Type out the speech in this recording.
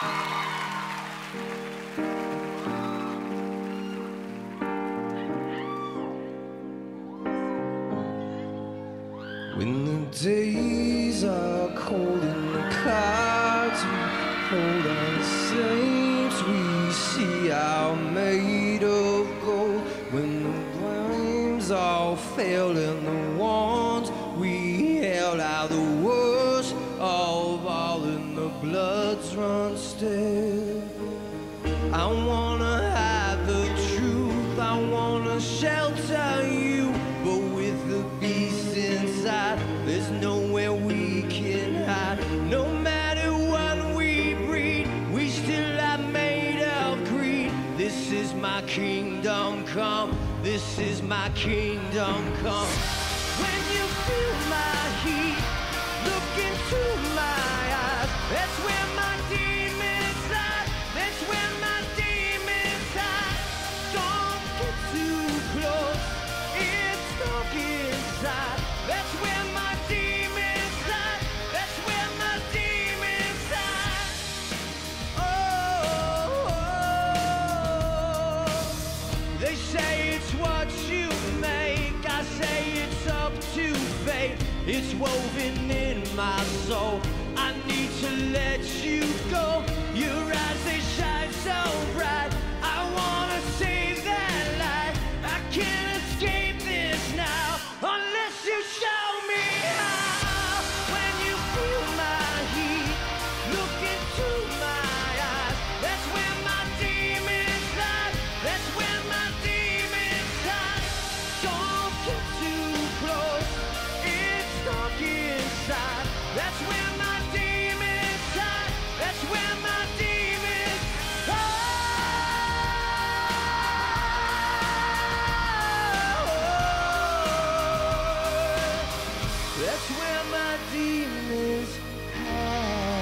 When the days are cold and the clouds hold on the saints we see are made of gold. When the flames all fail and the ones we held out the worst bloods run still. I wanna hide the truth, I wanna shelter you, but with the beast inside, there's nowhere we can hide. No matter what we breed, we still are made of greed. This is my kingdom come, this is my kingdom come. When you feel my heat, It's woven in my soul. I need to let you go. Where my demons hide.